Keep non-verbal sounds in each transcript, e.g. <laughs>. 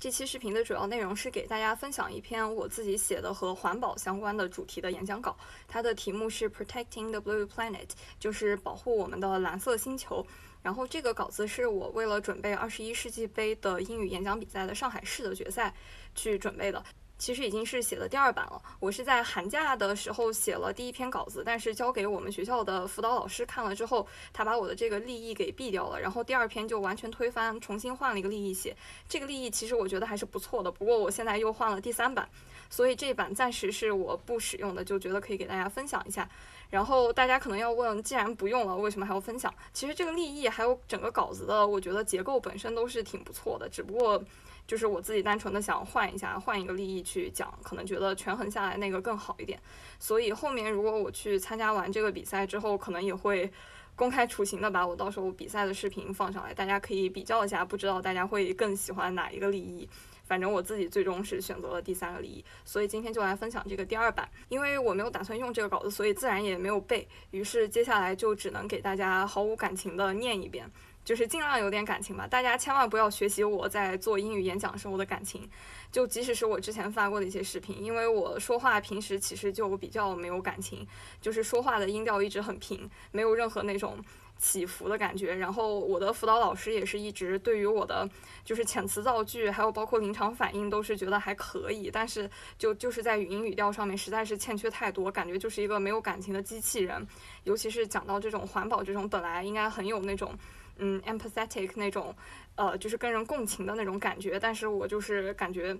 这期视频的主要内容是给大家分享一篇我自己写的和环保相关的主题的演讲稿，它的题目是 Protecting the Blue Planet，就是保护我们的蓝色星球。然后这个稿子是我为了准备二十一世纪杯的英语演讲比赛的上海市的决赛去准备的。其实已经是写的第二版了。我是在寒假的时候写了第一篇稿子，但是交给我们学校的辅导老师看了之后，他把我的这个立意给毙掉了，然后第二篇就完全推翻，重新换了一个立意写。这个立意其实我觉得还是不错的，不过我现在又换了第三版，所以这版暂时是我不使用的，就觉得可以给大家分享一下。然后大家可能要问，既然不用了，为什么还要分享？其实这个立意还有整个稿子的，我觉得结构本身都是挺不错的，只不过。就是我自己单纯的想换一下，换一个利益去讲，可能觉得权衡下来那个更好一点。所以后面如果我去参加完这个比赛之后，可能也会公开处刑的把我到时候比赛的视频放上来，大家可以比较一下，不知道大家会更喜欢哪一个利益。反正我自己最终是选择了第三个利益，所以今天就来分享这个第二版。因为我没有打算用这个稿子，所以自然也没有背，于是接下来就只能给大家毫无感情的念一遍。就是尽量有点感情吧，大家千万不要学习我在做英语演讲时候的感情，就即使是我之前发过的一些视频，因为我说话平时其实就比较没有感情，就是说话的音调一直很平，没有任何那种起伏的感觉。然后我的辅导老师也是一直对于我的就是遣词造句，还有包括临场反应都是觉得还可以，但是就就是在语音语调上面实在是欠缺太多，感觉就是一个没有感情的机器人。尤其是讲到这种环保这种本来应该很有那种。嗯，empathetic 那种，呃，就是跟人共情的那种感觉，但是我就是感觉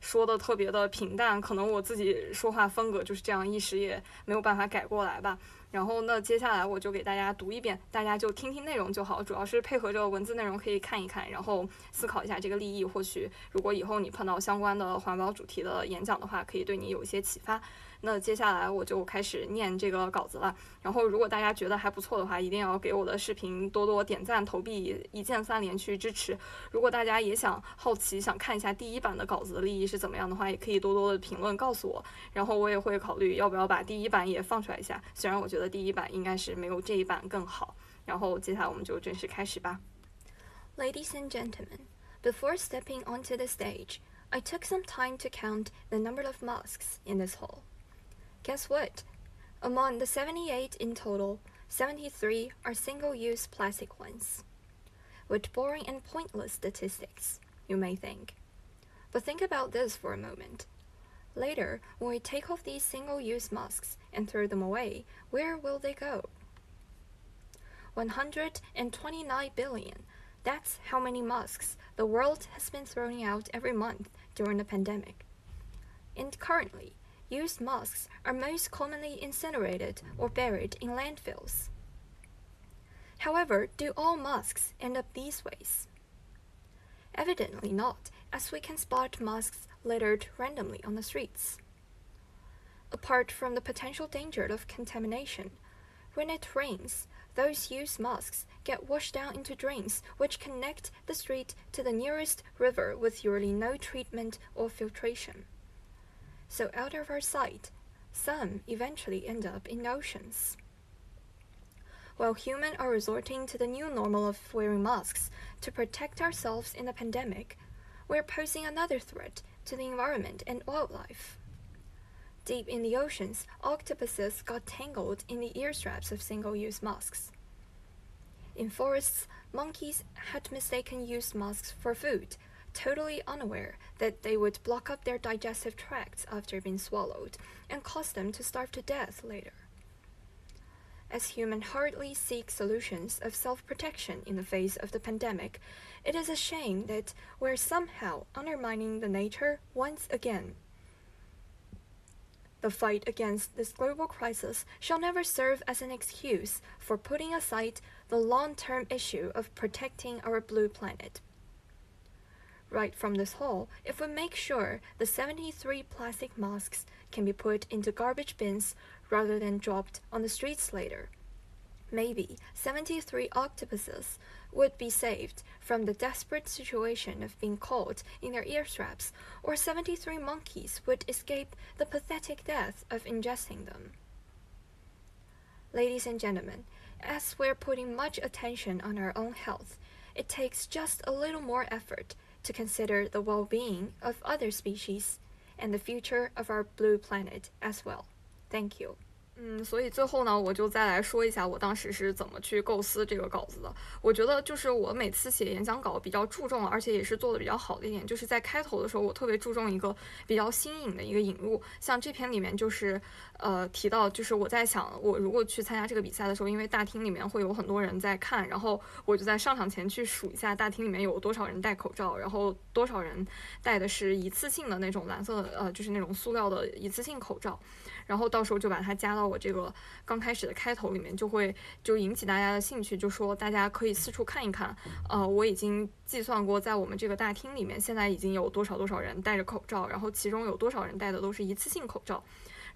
说的特别的平淡，可能我自己说话风格就是这样，一时也没有办法改过来吧。然后那接下来我就给大家读一遍，大家就听听内容就好，主要是配合着文字内容可以看一看，然后思考一下这个利益，或许如果以后你碰到相关的环保主题的演讲的话，可以对你有一些启发。那接下来我就开始念这个稿子了。然后，如果大家觉得还不错的话，一定要给我的视频多多点赞、投币，一键三连去支持。如果大家也想好奇，想看一下第一版的稿子的利益是怎么样的话，也可以多多的评论告诉我。然后我也会考虑要不要把第一版也放出来一下。虽然我觉得第一版应该是没有这一版更好。然后接下来我们就正式开始吧。Ladies and gentlemen, before stepping onto the stage, I took some time to count the number of masks in this hall. Guess what? Among the 78 in total, 73 are single-use plastic ones. What boring and pointless statistics, you may think. But think about this for a moment. Later, when we take off these single-use masks and throw them away, where will they go? 129 billion. That's how many masks the world has been throwing out every month during the pandemic. And currently, used masks are most commonly incinerated or buried in landfills. However, do all masks end up these ways? Evidently not, as we can spot masks littered randomly on the streets. Apart from the potential danger of contamination, when it rains, those used masks get washed down into drains which connect the street to the nearest river with usually no treatment or filtration so out of our sight, some eventually end up in oceans. While humans are resorting to the new normal of wearing masks to protect ourselves in the pandemic, we're posing another threat to the environment and wildlife. Deep in the oceans, octopuses got tangled in the ear straps of single use masks. In forests, monkeys had mistaken used masks for food totally unaware that they would block up their digestive tracts after being swallowed and cause them to starve to death later. As humans hardly seek solutions of self protection in the face of the pandemic, it is a shame that we're somehow undermining the nature once again. The fight against this global crisis shall never serve as an excuse for putting aside the long term issue of protecting our blue planet right from this hole if we make sure the 73 plastic masks can be put into garbage bins rather than dropped on the streets later. Maybe 73 octopuses would be saved from the desperate situation of being caught in their ear straps, or 73 monkeys would escape the pathetic death of ingesting them. Ladies and gentlemen, as we're putting much attention on our own health, it takes just a little more effort to consider the well-being of other species and the future of our blue planet as well. Thank you. 嗯，所以最后呢，我就再来说一下我当时是怎么去构思这个稿子的。我觉得就是我每次写演讲稿比较注重，而且也是做的比较好的一点，就是在开头的时候，我特别注重一个比较新颖的一个引入。像这篇里面就是，呃，提到就是我在想，我如果去参加这个比赛的时候，因为大厅里面会有很多人在看，然后我就在上场前去数一下大厅里面有多少人戴口罩，然后多少人戴的是一次性的那种蓝色，呃，就是那种塑料的一次性口罩。然后到时候就把它加到我这个刚开始的开头里面，就会就引起大家的兴趣，就说大家可以四处看一看。呃，我已经计算过，在我们这个大厅里面，现在已经有多少多少人戴着口罩，然后其中有多少人戴的都是一次性口罩。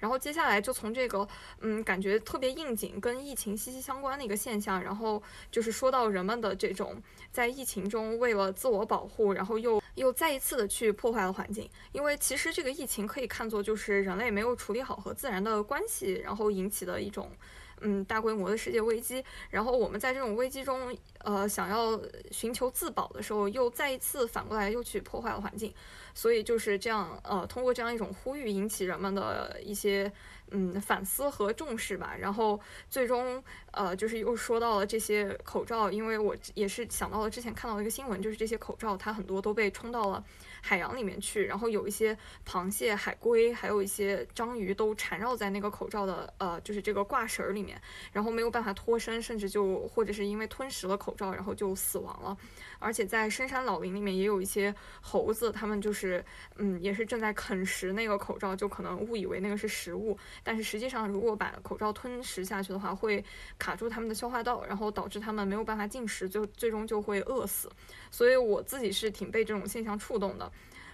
然后接下来就从这个嗯，感觉特别应景、跟疫情息息相关的一个现象，然后就是说到人们的这种在疫情中为了自我保护，然后又又再一次的去破坏了环境。因为其实这个疫情可以看作就是人类没有处理好和自然的关系，然后引起的一种。嗯，大规模的世界危机，然后我们在这种危机中，呃，想要寻求自保的时候，又再一次反过来又去破坏了环境，所以就是这样，呃，通过这样一种呼吁，引起人们的一些嗯反思和重视吧，然后最终，呃，就是又说到了这些口罩，因为我也是想到了之前看到一个新闻，就是这些口罩它很多都被冲到了。海洋里面去，然后有一些螃蟹、海龟，还有一些章鱼都缠绕在那个口罩的呃，就是这个挂绳儿里面，然后没有办法脱身，甚至就或者是因为吞食了口口罩，然后就死亡了。而且在深山老林里面也有一些猴子，他们就是嗯，也是正在啃食那个口罩，就可能误以为那个是食物，但是实际上如果把口罩吞食下去的话，会卡住他们的消化道，然后导致他们没有办法进食，就最终就会饿死。所以我自己是挺被这种现象触动的。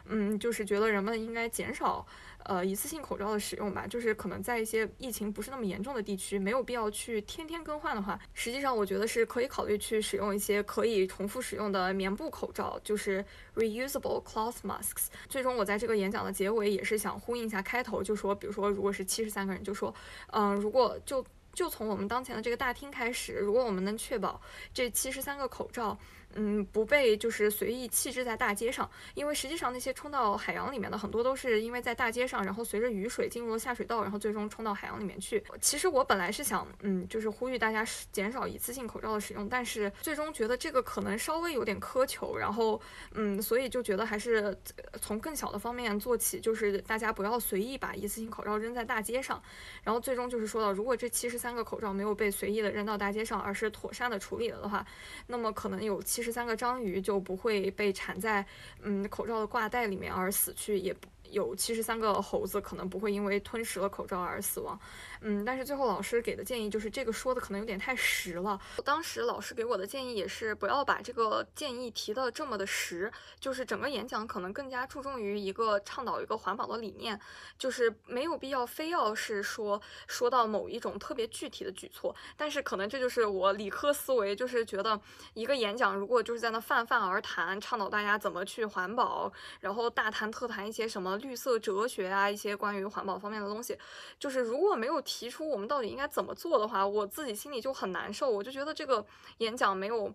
嗯，就是觉得人们应该减少呃一次性口罩的使用吧。就是可能在一些疫情不是那么严重的地区，没有必要去天天更换的话，实际上我觉得是可以考虑去使用一些可以重复使用的棉布口罩，就是 reusable cloth masks。最终我在这个演讲的结尾也是想呼应一下开头，就说，比如说如果是七十三个人，就说，嗯，如果就就从我们当前的这个大厅开始，如果我们能确保这七十三个口罩。嗯，不被就是随意弃置在大街上，因为实际上那些冲到海洋里面的很多都是因为在大街上，然后随着雨水进入了下水道，然后最终冲到海洋里面去。其实我本来是想，嗯，就是呼吁大家减少一次性口罩的使用，但是最终觉得这个可能稍微有点苛求，然后，嗯，所以就觉得还是从更小的方面做起，就是大家不要随意把一次性口罩扔在大街上。然后最终就是说到，如果这七十三个口罩没有被随意的扔到大街上，而是妥善的处理了的话，那么可能有七十。十三个章鱼就不会被缠在嗯口罩的挂带里面而死去，也不。有七十三个猴子可能不会因为吞食了口罩而死亡，嗯，但是最后老师给的建议就是这个说的可能有点太实了。当时老师给我的建议也是不要把这个建议提的这么的实，就是整个演讲可能更加注重于一个倡导一个环保的理念，就是没有必要非要是说说到某一种特别具体的举措。但是可能这就是我理科思维，就是觉得一个演讲如果就是在那泛泛而谈，倡导大家怎么去环保，然后大谈特谈一些什么。绿色哲学啊，一些关于环保方面的东西，就是如果没有提出我们到底应该怎么做的话，我自己心里就很难受。我就觉得这个演讲没有。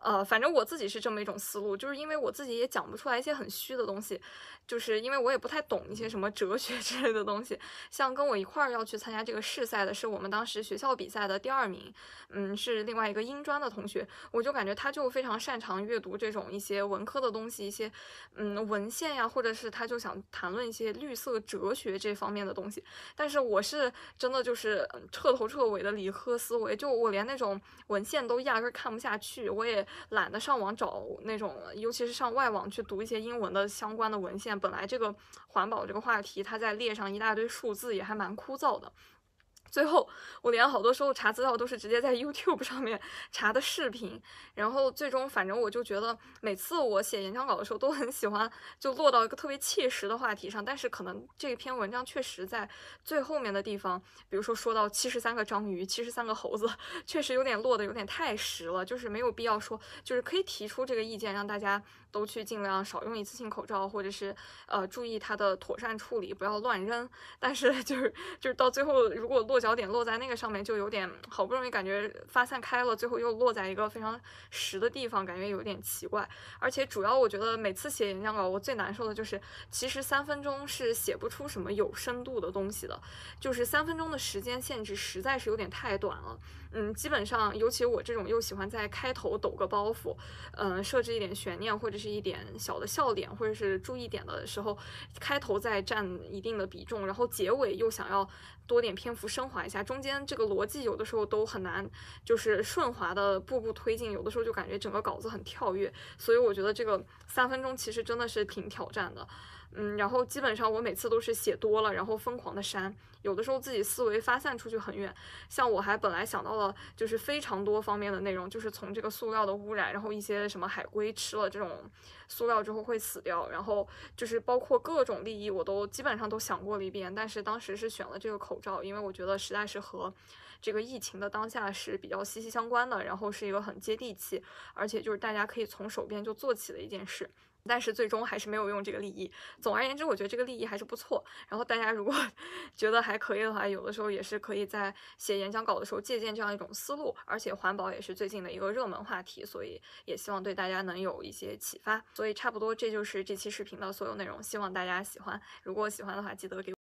呃，反正我自己是这么一种思路，就是因为我自己也讲不出来一些很虚的东西，就是因为我也不太懂一些什么哲学 <laughs> 之类的东西。像跟我一块儿要去参加这个试赛的是我们当时学校比赛的第二名，嗯，是另外一个英专的同学，我就感觉他就非常擅长阅读这种一些文科的东西，一些嗯文献呀，或者是他就想谈论一些绿色哲学这方面的东西。但是我是真的就是彻头彻尾的理科思维，就我连那种文献都压根看不下去，我也。懒得上网找那种，尤其是上外网去读一些英文的相关的文献。本来这个环保这个话题，它在列上一大堆数字，也还蛮枯燥的。最后，我连好多时候查资料都是直接在 <laughs> YouTube 上面查的视频，然后最终反正我就觉得每次我写演讲稿的时候都很喜欢就落到一个特别切实的话题上，但是可能这篇文章确实在最后面的地方，比如说说到七十三个章鱼、七十三个猴子，确实有点落的有点太实了，就是没有必要说，就是可以提出这个意见让大家都去尽量少用一次性口罩，或者是呃注意它的妥善处理，不要乱扔。但是 <laughs> 就是就是到最后，如果落脚点落在那个上面，就有点好不容易感觉发散开了，最后又落在一个非常实的地方，感觉有点奇怪。而且主要我觉得每次写演讲稿，我最难受的就是，其实三分钟是写不出什么有深度的东西的，就是三分钟的时间限制实在是有点太短了。嗯，基本上，尤其我这种又喜欢在开头抖个包袱，嗯，设置一点悬念或者是一点小的笑点或者是注意点的时候，开头再占一定的比重，然后结尾又想要多点篇幅升华一下，中间这个逻辑有的时候都很难，就是顺滑的步步推进，有的时候就感觉整个稿子很跳跃，所以我觉得这个三分钟其实真的是挺挑战的。嗯，然后基本上我每次都是写多了，然后疯狂的删，有的时候自己思维发散出去很远。像我还本来想到了就是非常多方面的内容，就是从这个塑料的污染，然后一些什么海龟吃了这种塑料之后会死掉，然后就是包括各种利益，我都基本上都想过了一遍。但是当时是选了这个口罩，因为我觉得实在是和这个疫情的当下是比较息息相关的，然后是一个很接地气，而且就是大家可以从手边就做起的一件事。但是最终还是没有用这个利益。总而言之，我觉得这个利益还是不错。然后大家如果 <laughs> 觉得还可以的话，有的时候也是可以在写演讲稿的时候借鉴这样一种思路。而且环保也是最近的一个热门话题，所以也希望对大家能有一些启发。所以差不多这就是这期视频的所有内容，希望大家喜欢。如果喜欢的话，记得给。